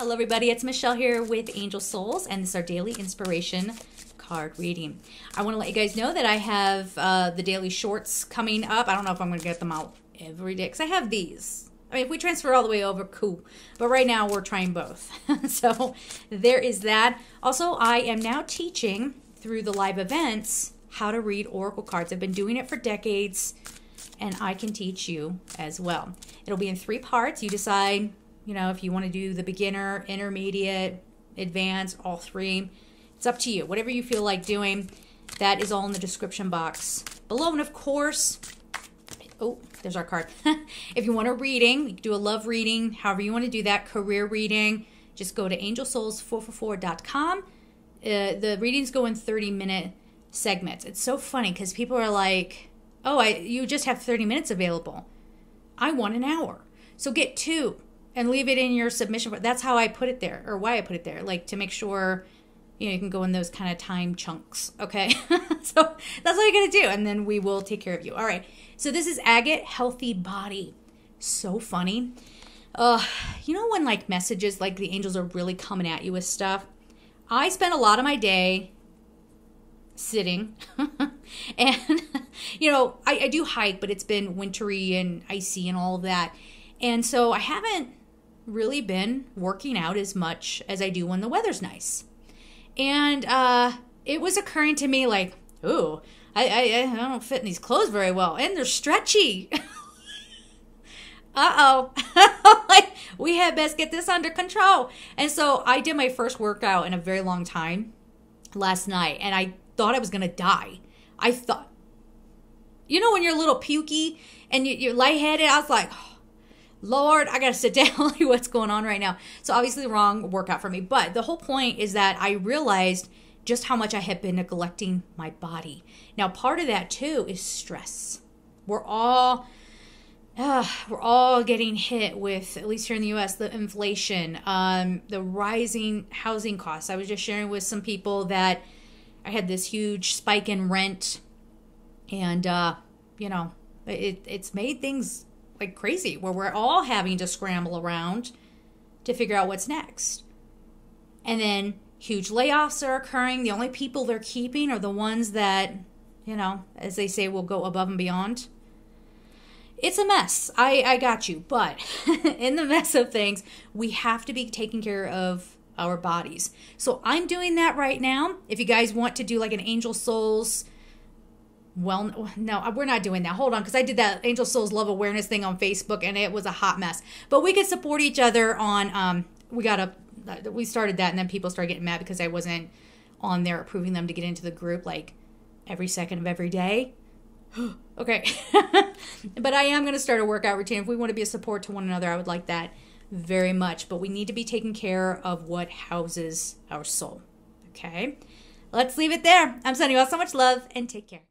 Hello, everybody. It's Michelle here with Angel Souls, and this is our daily inspiration card reading. I want to let you guys know that I have uh, the daily shorts coming up. I don't know if I'm going to get them out every day because I have these. I mean, if we transfer all the way over, cool. But right now, we're trying both. so there is that. Also, I am now teaching through the live events how to read oracle cards. I've been doing it for decades, and I can teach you as well. It'll be in three parts. You decide you know, if you want to do the beginner, intermediate, advanced, all three, it's up to you. Whatever you feel like doing, that is all in the description box below. And of course, oh, there's our card. if you want a reading, you can do a love reading, however you want to do that, career reading, just go to angelsouls444.com. Uh, the readings go in 30 minute segments. It's so funny because people are like, oh, I you just have 30 minutes available. I want an hour. So get two and leave it in your submission. That's how I put it there, or why I put it there, like to make sure you know you can go in those kind of time chunks. Okay, so that's what you're gonna do, and then we will take care of you. All right. So this is agate healthy body. So funny. Uh, you know when like messages like the angels are really coming at you with stuff. I spend a lot of my day sitting and you know I, I do hike but it's been wintry and icy and all of that and so i haven't really been working out as much as I do when the weather's nice. And uh, it was occurring to me like, ooh, I, I, I don't fit in these clothes very well, and they're stretchy. uh oh. like, we had best get this under control. And so I did my first workout in a very long time last night, and I thought I was going to die. I thought, you know, when you're a little pukey and you, are lightheaded, I was like, oh, Lord, I gotta sit down what's going on right now. So obviously the wrong workout for me. But the whole point is that I realized just how much I had been neglecting my body. Now part of that too is stress. We're all uh, we're all getting hit with, at least here in the US, the inflation, um, the rising housing costs. I was just sharing with some people that I had this huge spike in rent, and uh, you know, it, it's made things like crazy where we're all having to scramble around to figure out what's next. And then huge layoffs are occurring. The only people they're keeping are the ones that, you know, as they say, will go above and beyond. It's a mess. I, I got you. But in the mess of things, we have to be taking care of our bodies. So I'm doing that right now. If you guys want to do like an Angel Souls well no we're not doing that. Hold on because i did that angel souls love awareness thing on facebook and it was a hot mess. But we could support each other on um we got a we started that and then people started getting mad because i wasn't on there approving them to get into the group like every second of every day. Okay. But i am going to start a workout routine. If we want to be a support to one another i would like that very much but we need to be taking care of what houses our soul. Okay? Let's leave it there. I'm sending you all so much love and take care